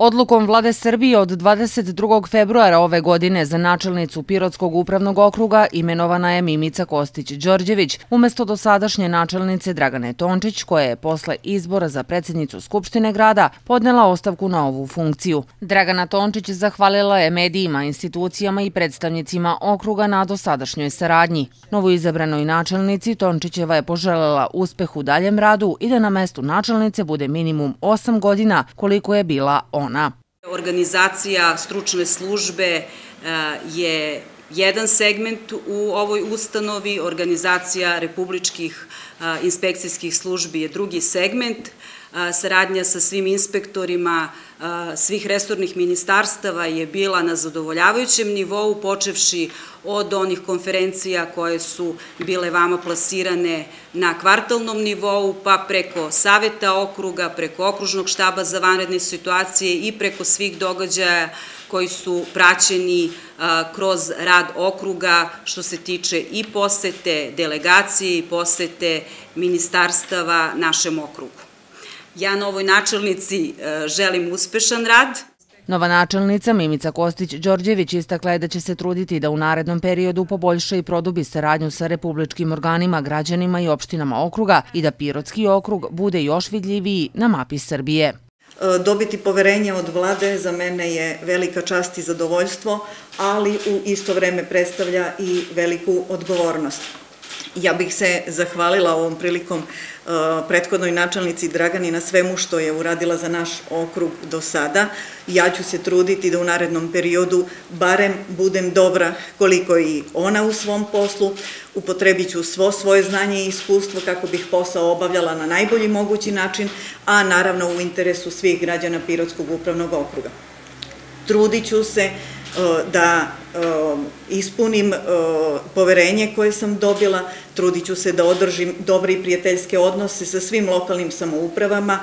Odlukom vlade Srbije od 22. februara ove godine za načelnicu Pirotskog upravnog okruga imenovana je Mimica Kostić-Đorđević, umesto dosadašnje načelnice Dragane Tončić, koja je posle izbora za predsjednicu Skupštine grada podnela ostavku na ovu funkciju. Dragana Tončić zahvalila je medijima, institucijama i predstavnicima okruga na dosadašnjoj saradnji. Novoizabranoj načelnici Tončićeva je poželela uspeh u daljem radu i da na mestu načelnice bude minimum 8 godina koliko je bila ona ona. Organizacija stručne službe e, je jedan segment u ovoj ustanovi, organizacija republičkih inspekcijskih službi je drugi segment, saradnja sa svim inspektorima svih resornih ministarstava je bila na zadovoljavajućem nivou, počevši od onih konferencija koje su bile vama plasirane na kvartalnom nivou, pa preko Saveta okruga, preko okružnog štaba za vanredne situacije i preko svih događaja koji su praćeni kroz rad okruga što se tiče i posete delegacije i posete ministarstava našem okrugu. Ja na ovoj načelnici e, želim uspešan rad. Nova načelnica Mimica Kostić-Đorđević istakla je da će se truditi da u narednom periodu poboljša i produbi saradnju sa republičkim organima, građanima i opštinama okruga i da Pirotski okrug bude još vidljiviji na mapi Srbije. E, dobiti poverenje od vlade za mene je velika čast i zadovoljstvo, ali u isto vreme predstavlja i veliku odgovornost. Ja bih se zahvalila ovom prilikom uh, prethodnoj načalnici Dragani na svemu što je uradila za naš okrug do sada. Ja ću se truditi da u narednom periodu barem budem dobra koliko i ona u svom poslu. Upotrebit ću svo svoje znanje i iskustvo kako bih posao obavljala na najbolji mogući način, a naravno u interesu svih građana Pirotskog upravnog okruga. Trudit ću se da ispunim poverenje koje sam dobila, trudit ću se da održim dobre i prijateljske odnose sa svim lokalnim samoupravama,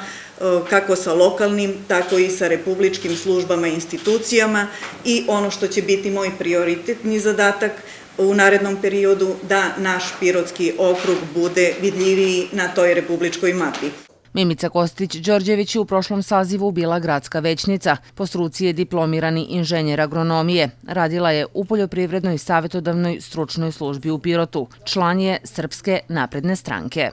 kako sa lokalnim, tako i sa republičkim službama i institucijama i ono što će biti moj prioritetni zadatak u narednom periodu da naš Pirotski okrug bude vidljiviji na toj republičkoj mapi. Mimica Kostić-Đorđević je u prošlom sazivu bila gradska većnica. Po struci je diplomirani inženjer agronomije. Radila je u poljoprivrednoj savjetodavnoj stručnoj službi u Pirotu. Član je Srpske napredne stranke.